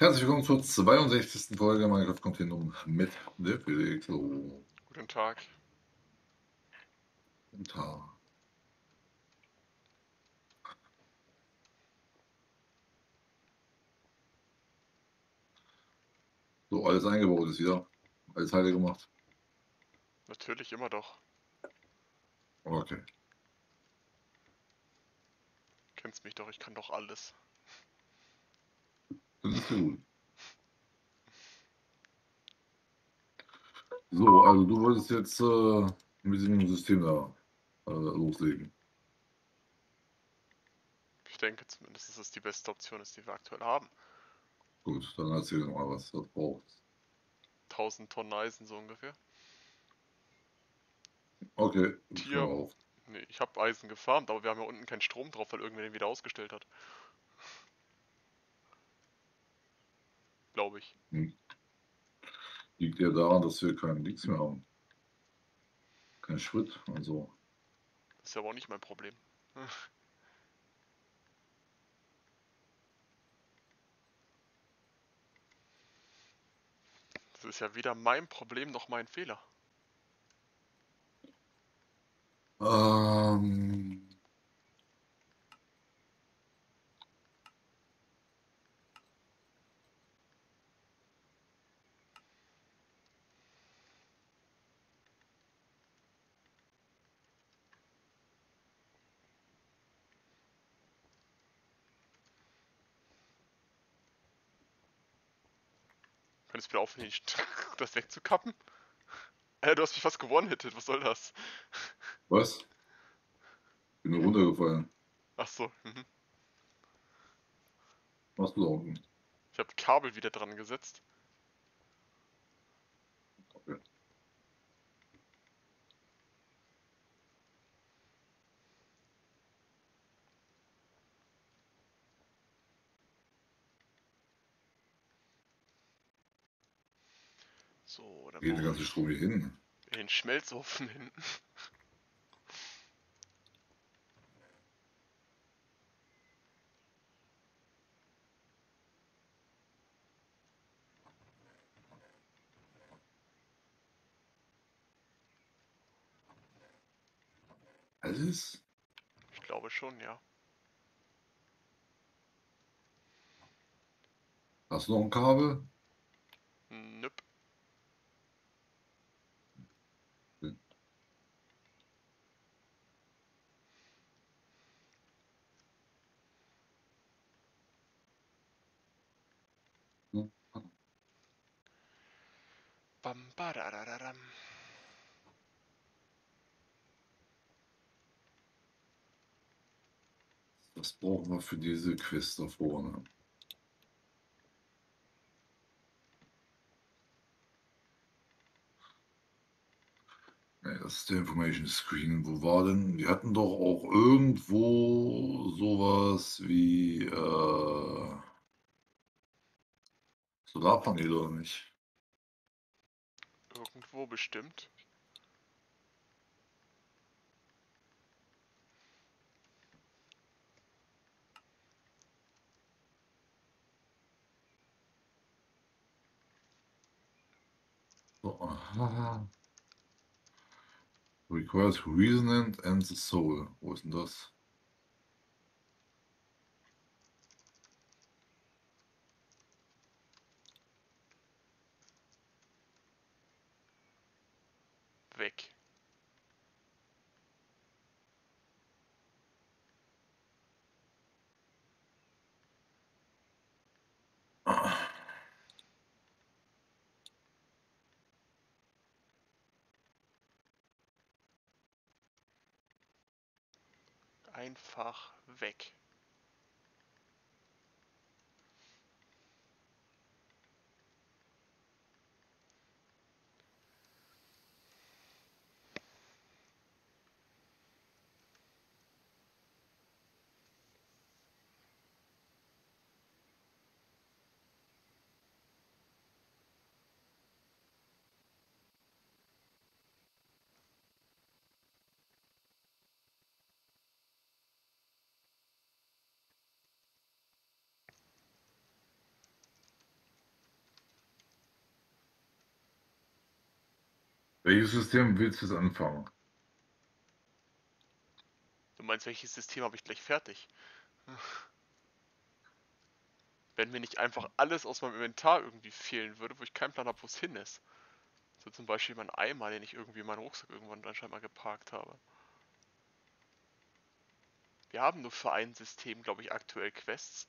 Herzlich willkommen zur 62. Folge Minecraft Continuum mit der Felix. Guten Tag. guten Tag. So, alles eingebaut ist wieder. Alles heile gemacht. Natürlich immer doch. Okay. Kennst mich doch, ich kann doch alles. Das ist ja gut. So, also du wolltest jetzt äh, mit diesem System da äh, loslegen. Ich denke zumindest, dass es die beste Option ist, die wir aktuell haben. Gut, dann erzähl mal, was du brauchst. 1000 Tonnen Eisen so ungefähr. Okay, Tier. auf. Nee, ich habe Eisen gefarmt, aber wir haben ja unten keinen Strom drauf, weil irgendwer den wieder ausgestellt hat. Glaube ich. Liegt ja daran, dass wir keinen Dings mehr haben. Kein Sprit und so. Ist ja aber auch nicht mein Problem. Das ist ja weder mein Problem noch mein Fehler. Ähm, Könntest du wieder aufhören, das wegzukappen? Äh, du hast mich fast gewonnen, hittet. Was soll das? was? Bin nur runtergefallen. Ach so. Mhm. Machst du unten? Ich habe Kabel wieder dran gesetzt. So, dann Geht der ganze Strom hier hin? wir den Schmelzofen hinten. Alles? Ich glaube schon, ja. Hast du noch ein Kabel? Nüpp. Hm. Bam, badadadadam. Was brauchen wir für diese Quest da vorne? Das ist der Information Screen. Wo war denn? Wir hatten doch auch irgendwo sowas wie äh, Solarpaneele oder nicht? Irgendwo bestimmt. Aha. Requires reason and the soul. Wo ist denn das? Weg. Einfach weg. Welches System willst du jetzt anfangen? Du meinst, welches System habe ich gleich fertig? Wenn mir nicht einfach alles aus meinem Inventar irgendwie fehlen würde, wo ich keinen Plan habe, wo es hin ist. So zum Beispiel mein Eimer, den ich irgendwie in meinen Rucksack irgendwann anscheinend mal geparkt habe. Wir haben nur für ein System, glaube ich, aktuell Quests.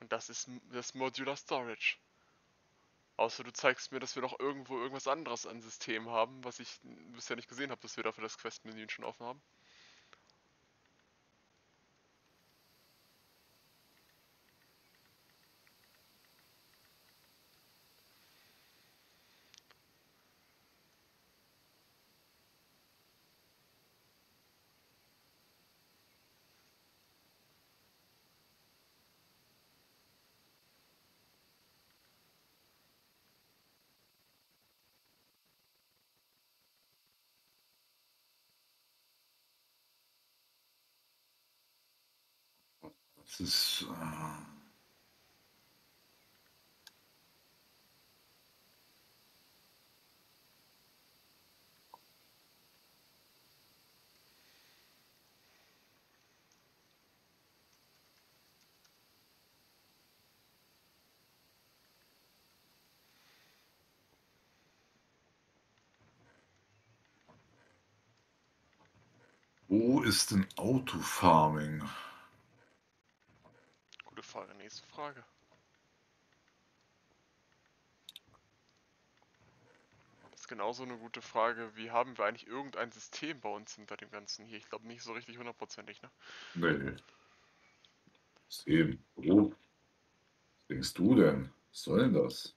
Und das ist das Modular Storage. Außer du zeigst mir, dass wir noch irgendwo irgendwas anderes an System haben, was ich bisher nicht gesehen habe, dass wir dafür das Quest-Menü schon offen haben. Das ist. Äh Wo ist denn Autofarming? Frage, nächste Frage. Das ist genauso eine gute Frage, wie haben wir eigentlich irgendein System bei uns hinter dem Ganzen hier? Ich glaube nicht so richtig hundertprozentig, ne? Nee. System. Wo? Was denkst du denn? Was soll denn das?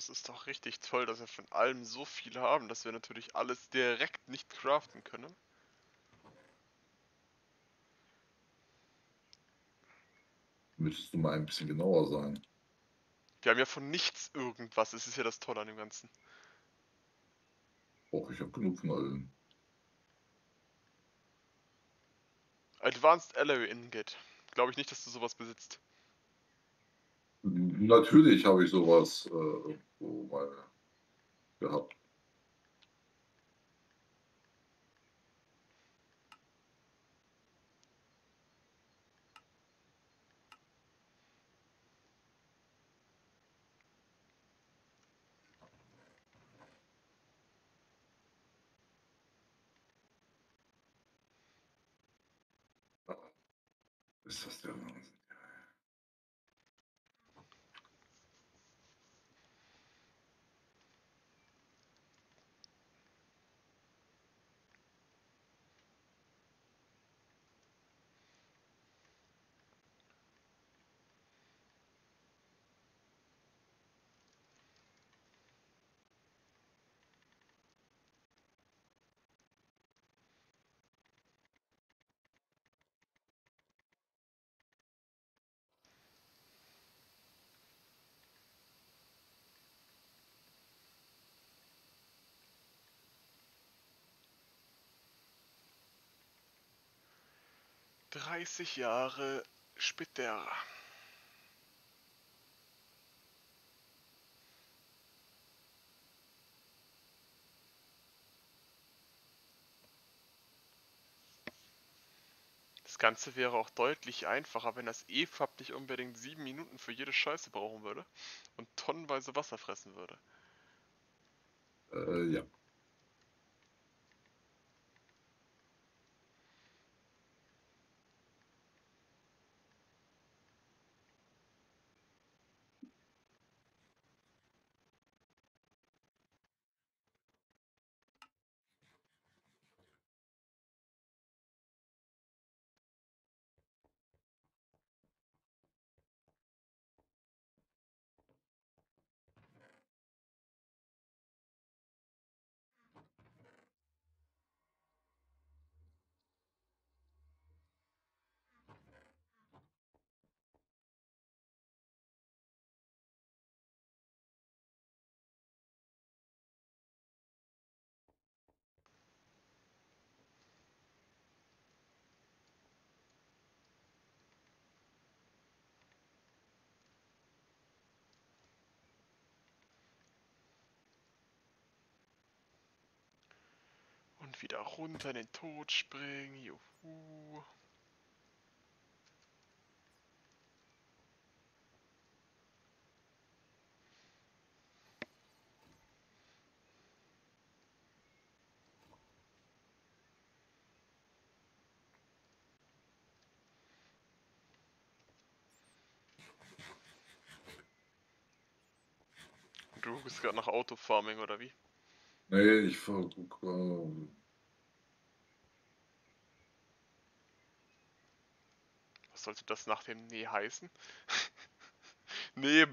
Das ist doch richtig toll, dass wir von allem so viel haben, dass wir natürlich alles direkt nicht craften können. Müsstest du mal ein bisschen genauer sein. Wir haben ja von nichts irgendwas, das ist ja das Tolle an dem Ganzen. Och, ich habe genug von allen. Advanced Alloy Ingot. Glaube ich nicht, dass du sowas besitzt. Natürlich habe ich sowas äh, irgendwo mal gehabt. 30 Jahre später. Das Ganze wäre auch deutlich einfacher, wenn das EFAB nicht unbedingt sieben Minuten für jede Scheiße brauchen würde und tonnenweise Wasser fressen würde. Äh, ja. Und wieder runter in den Tod springen. Juhu. Du bist gerade nach Autofarming oder wie? Nee, ich verguck, Was sollte das nach dem Nee heißen? nee.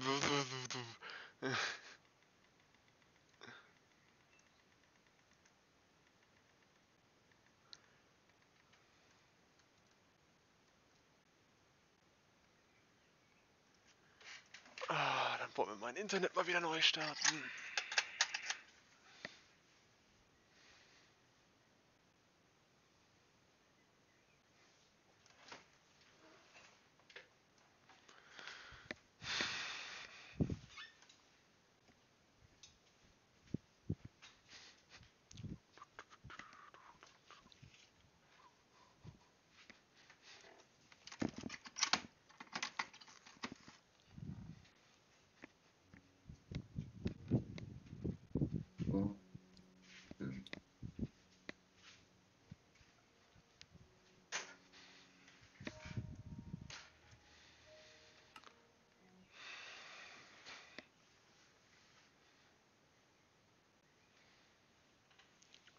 Ah, dann wollen wir mein Internet mal wieder neu starten.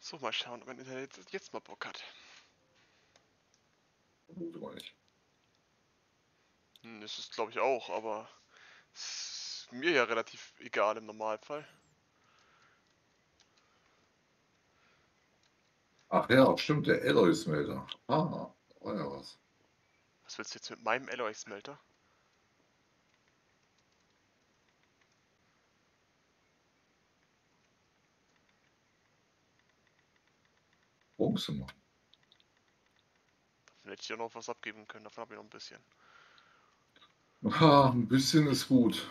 So, mal schauen, ob mein Internet jetzt- mal Bock hat. nicht. Hm, Das ist glaube ich auch, aber ist mir ja relativ egal im Normalfall. Ach ja, stimmt, der Alloy-Smelter. Ah, war ja was. Was willst du jetzt mit meinem Alloy Machen. Dann hätte ich ja noch was abgeben können, davon habe ich noch ein bisschen. Ah, ein bisschen ist gut.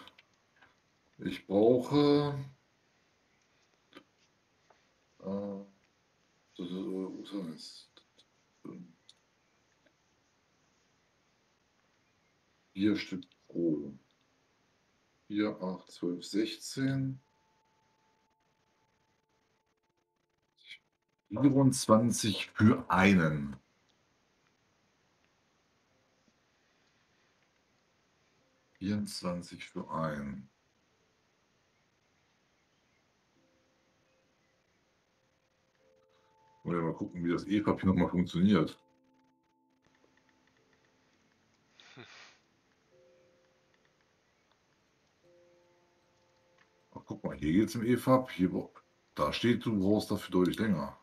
Ich brauche. Äh? Vier Stück pro. 4, 8, 12, 16. 24 für einen. Vierundzwanzig für einen. Wollen wir mal gucken, wie das E-Papier nochmal funktioniert. Guck mal, hier geht es im bra- da steht, du brauchst dafür deutlich länger.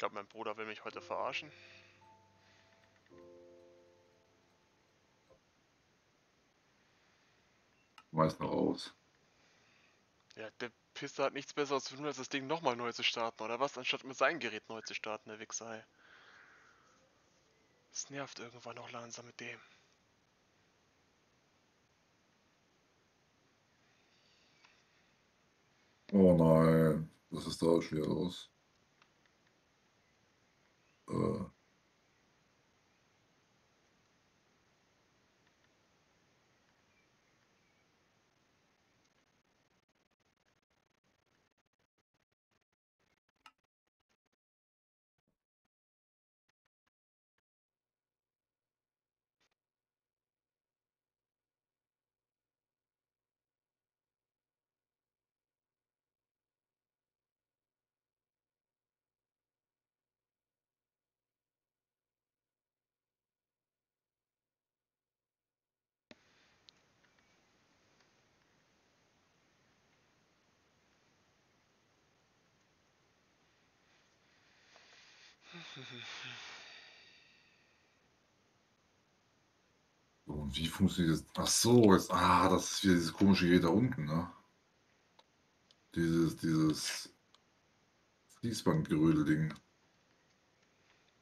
glaube, mein Bruder will mich heute verarschen. Weiß noch aus. Ja, der Pisser hat nichts Besseres zu tun, als das Ding nochmal neu zu starten, oder was? Anstatt mit seinem Gerät neu zu starten, der Wichser. Es nervt irgendwann noch langsam mit dem. Oh nein, das ist da schwer aus. uh, und wie funktioniert das? Ach so, jetzt, ah, das ist wieder dieses komische Gerät da unten, ne? Dieses, dieses Fließbandgerödel-Ding.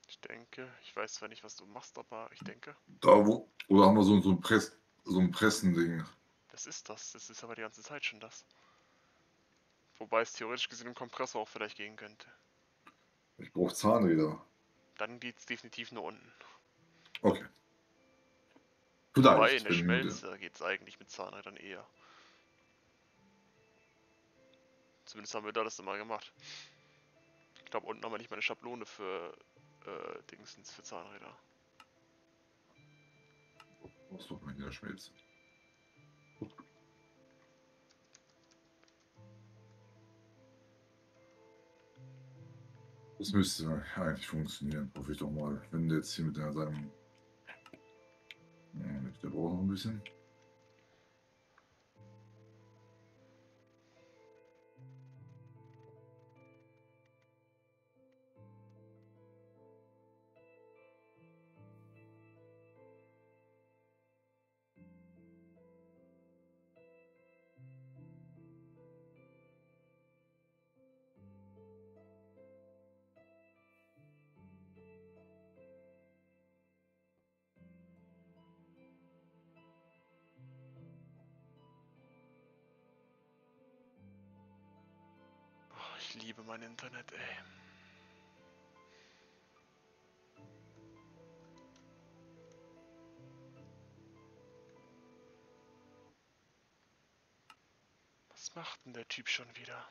Ich denke, ich weiß zwar nicht, was du machst, aber ich denke. Da wo, oder haben wir so, so ein Press, so ein Pressending? Das ist das, das ist aber die ganze Zeit schon das. Wobei es theoretisch gesehen im Kompressor auch vielleicht gehen könnte. Ich brauche Zahnräder. Dann geht's definitiv nur unten. Okay. Wobei Vielleicht. in der Schmelze geht's eigentlich mit Zahnrädern eher. Zumindest haben wir da das immer gemacht. Ich glaube, unten haben wir nicht mal eine Schablone für äh, Dingsens für Zahnräder. Was braucht man in der Schmelze? Das müsste eigentlich funktionieren, hoffe ich doch mal. Wenn der jetzt hier mit seinem. Ja, der braucht noch ein bisschen. Mein Internet, ey. Was macht denn der Typ schon wieder?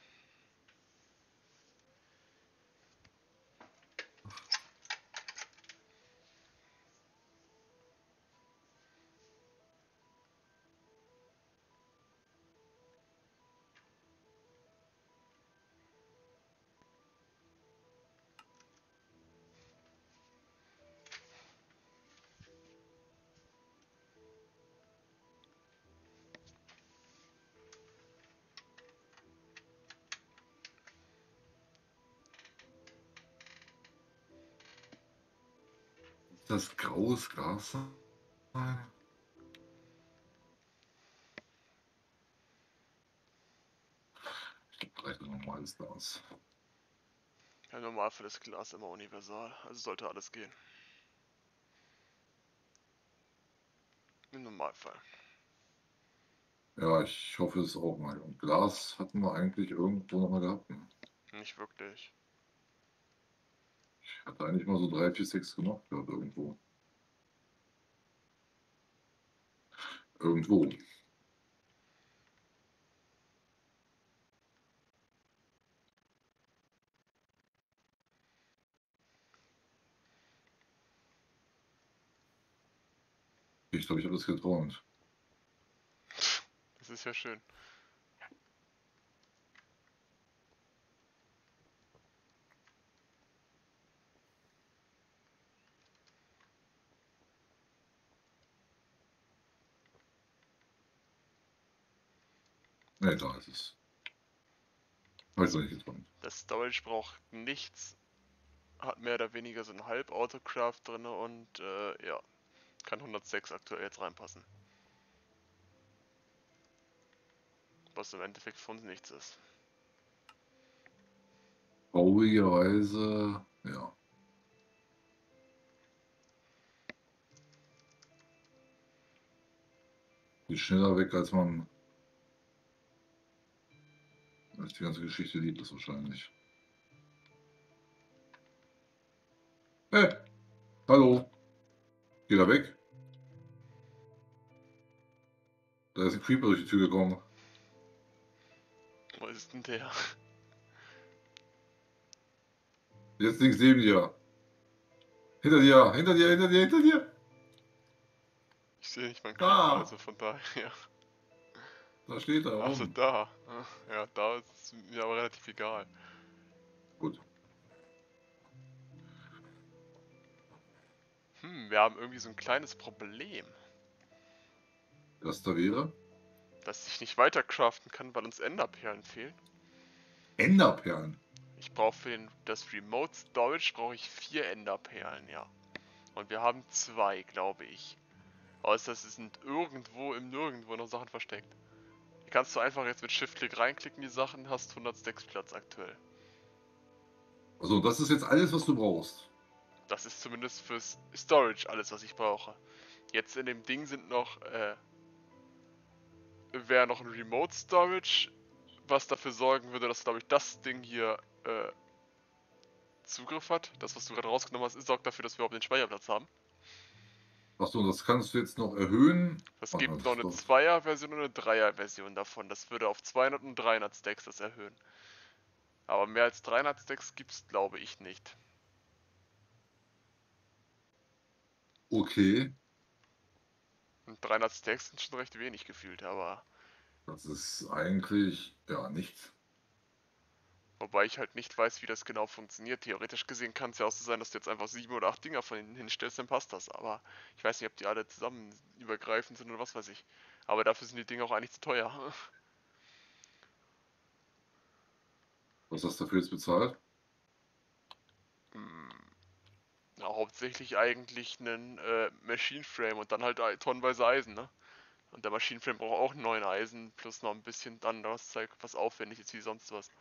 Das graues Glas sein? Vielleicht ein normales Glas. Ja, normal für das Glas immer universal, also sollte alles gehen. Im Normalfall. Ja, ich hoffe es auch mal. Und Glas hatten wir eigentlich irgendwo noch mal gehabt. Ne? Nicht wirklich. Hatte eigentlich mal so drei, vier, sechs gemacht gehabt irgendwo. Irgendwo. Ich glaube, ich habe das geträumt. Das ist ja schön. Ne, da ist es. Ich doch nicht geträumt. Das Storage braucht nichts. Hat mehr oder weniger so ein Halb-Autocraft drin und äh, ja, kann 106 aktuell jetzt reinpassen. Was im Endeffekt von nichts ist. Traurigerweise, ja. Geht schneller weg, als man die ganze Geschichte liebt es wahrscheinlich. Hey, hallo. Geht er weg? Da ist ein Creeper durch die Tür gekommen. Wo ist denn der? Jetzt links neben dir. Hinter dir, hinter dir, hinter dir, hinter dir. Ich sehe nicht meinen Da. Creeper, also von daher. Da steht er. Also oben. da. Ja, da ist es mir aber relativ egal. Gut. Hm, wir haben irgendwie so ein kleines Problem, Das da wäre. dass ich nicht weiter craften kann, weil uns Enderperlen fehlen. Enderperlen. Ich brauche für den, das Remote Storage brauche ich vier Enderperlen, ja. Und wir haben zwei, glaube ich. Außer es sind irgendwo im Nirgendwo noch Sachen versteckt. Kannst du einfach jetzt mit Shift-Klick reinklicken, die Sachen, hast 100 Stacks Platz aktuell. Also das ist jetzt alles, was du brauchst. Das ist zumindest fürs Storage alles, was ich brauche. Jetzt in dem Ding sind noch, äh, wäre noch ein Remote Storage, was dafür sorgen würde, dass, glaube ich, das Ding hier, äh, Zugriff hat. Das, was du gerade rausgenommen hast, ist, sorgt dafür, dass wir überhaupt den Speicherplatz haben. Achso, das kannst du jetzt noch erhöhen. Es Ach, gibt das noch eine doch- 2er-Version und eine 3er-Version davon. Das würde auf 200 und 300 Stacks das erhöhen. Aber mehr als 300 Stacks gibt's, glaube ich, nicht. Okay. Und 300 Stacks sind schon recht wenig gefühlt, aber Das ist eigentlich ja nichts. Wobei ich halt nicht weiß, wie das genau funktioniert. Theoretisch gesehen kann es ja auch so sein, dass du jetzt einfach sieben oder acht Dinger von ihnen hinstellst, dann passt das. Aber ich weiß nicht, ob die alle zusammen übergreifend sind oder was weiß ich. Aber dafür sind die Dinge auch eigentlich zu teuer. Was hast du dafür jetzt bezahlt? Hm. Ja, hauptsächlich eigentlich einen äh, Machine Frame und dann halt ei- tonnenweise Eisen, ne? Und der Machine Frame braucht auch neun Eisen plus noch ein bisschen anderes Zeug, was aufwendig ist wie sonst was.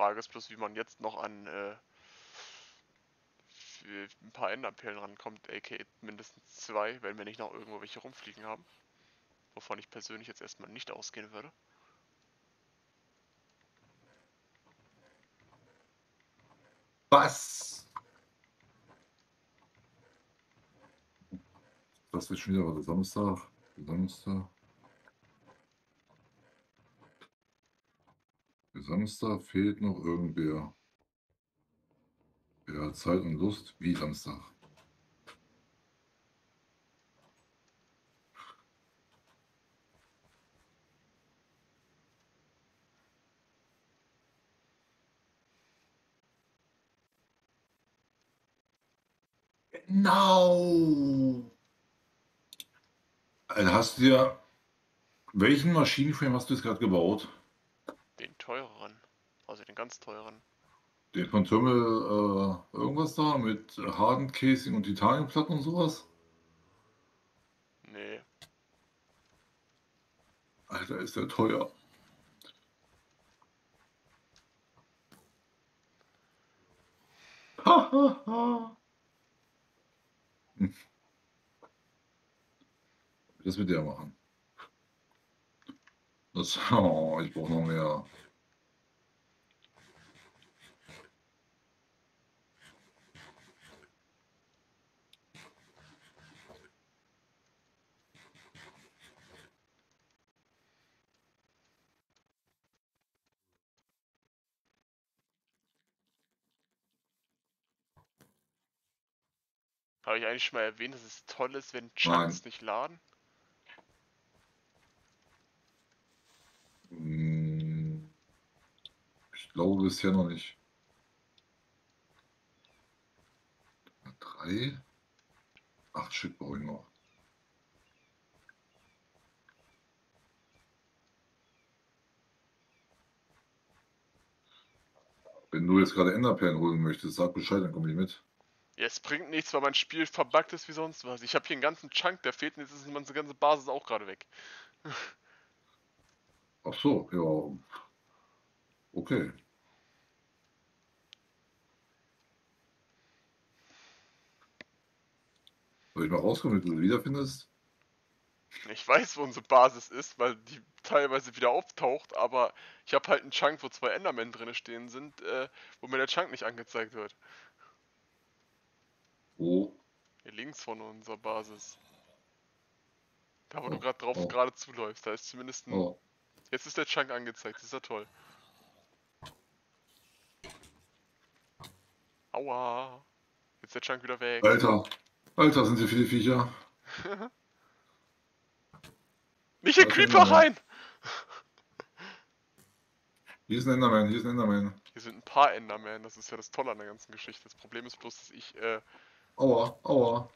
Frage ist bloß, wie man jetzt noch an äh, ein paar Enderperlen rankommt, aka mindestens zwei, wenn wir nicht noch irgendwo welche rumfliegen haben. Wovon ich persönlich jetzt erstmal nicht ausgehen würde. Was? Das wird schon wieder Samstag. Samstag. Samstag fehlt noch irgendwer. Wer hat Zeit und Lust? Wie Samstag? Genau. Also hast du dir. Welchen Maschinenframe hast du jetzt gerade gebaut? Den teureren. Also den ganz teuren. Den von Thermal äh, irgendwas da mit Hardened Casing und Titaniumplatten und sowas? Nee. Alter, ist der teuer. Hm. Das mit der machen. Das, oh, ich brauche noch mehr. Habe ich eigentlich schon mal erwähnt, dass es toll ist, wenn Chunks nicht laden? Hm, Ich glaube bisher noch nicht. Drei? Acht Stück brauche ich noch. Wenn du jetzt gerade Enderperlen holen möchtest, sag Bescheid, dann komme ich mit. Ja, es bringt nichts, weil mein Spiel verbuggt ist wie sonst was. Ich habe hier einen ganzen Chunk, der fehlt und jetzt ist meine ganze Basis auch gerade weg. Ach so, ja. Okay. Soll ich mal rauskommen, wenn du sie wiederfindest? Ich weiß, wo unsere Basis ist, weil die teilweise wieder auftaucht, aber ich habe halt einen Chunk, wo zwei Endermen drin stehen sind, äh, wo mir der Chunk nicht angezeigt wird. Wo? Hier links von unserer Basis. Da, wo Oh, du gerade drauf oh. gerade zuläufst, da ist zumindest ein... Oh, Jetzt ist der Chunk angezeigt, das ist ja toll. Aua. Jetzt ist der Chunk wieder weg. Alter, Alter, sind hier viele Viecher. Nicht in Creeper Enderman? rein! Hier ist ein Enderman, hier ist ein Enderman. Hier sind ein paar Endermen, das ist ja das Tolle an der ganzen Geschichte. Das Problem ist bloß, dass ich, äh, Aua, aua.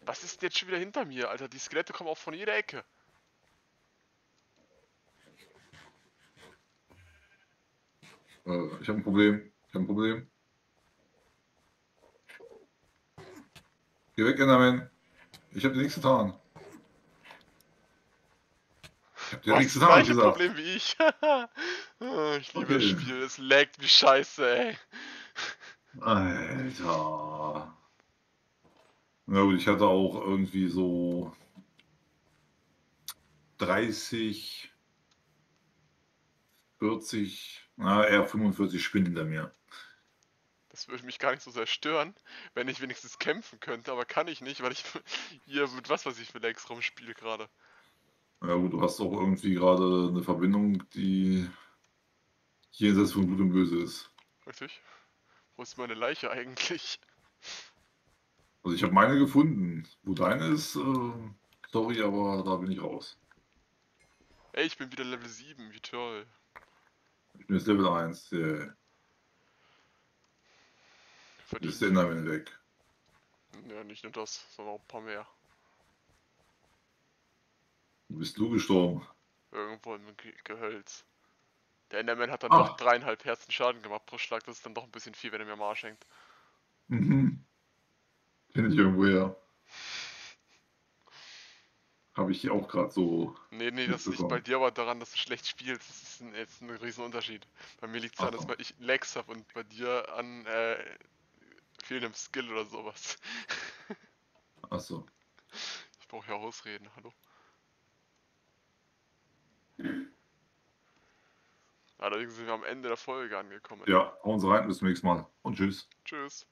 was ist denn jetzt schon wieder hinter mir, Alter? Die Skelette kommen auch von jeder Ecke. Äh, ich habe ein Problem. Ich habe ein Problem. Geh weg, Enderman. Ich habe dir nichts getan. Ich habe dir nichts das getan, hab ich gleiche gesagt. Problem wie ich. Oh, ich liebe Okay. das Spiel, es laggt wie scheiße, ey. Alter. Na gut, ich hatte auch irgendwie so 30, 40, na eher 45 Spinnen hinter mir. Das würde mich gar nicht so sehr stören, wenn ich wenigstens kämpfen könnte, aber kann ich nicht, weil ich hier mit was weiß ich für Lags rumspiele gerade. Ja gut, du hast auch irgendwie gerade eine Verbindung, die jenseits von Gut und Böse ist. Richtig? Wo ist meine Leiche eigentlich? Also ich habe meine gefunden. Wo deine ist, äh, sorry, aber da bin ich raus. Ey, ich bin wieder Level 7, wie toll. Ich bin jetzt Level 1. Yeah. Verdient. ist der Enderman weg. Ja, nicht nur das, sondern auch ein paar mehr. Du bist du gestorben. Irgendwo im Ge Gehölz. Der Enderman hat dann Ah. doch dreieinhalb Herzen Schaden gemacht pro Schlag, das ist dann doch ein bisschen viel, wenn er mir am Arsch hängt. Mhm. Kenn ich irgendwoher. Habe ich auch gerade so. Nee, nee, das liegt bei dir aber daran, dass du schlecht spielst. Das ist ein, jetzt ein riesen Unterschied. Bei mir liegt es daran, dass ich Lags hab und bei dir an äh, fehlendem Skill oder sowas. Achso. Ich brauche ja Ausreden, hallo. Allerdings sind wir am Ende der Folge angekommen. Ja, hauen Sie rein, bis zum nächsten Mal. Und tschüss. Tschüss.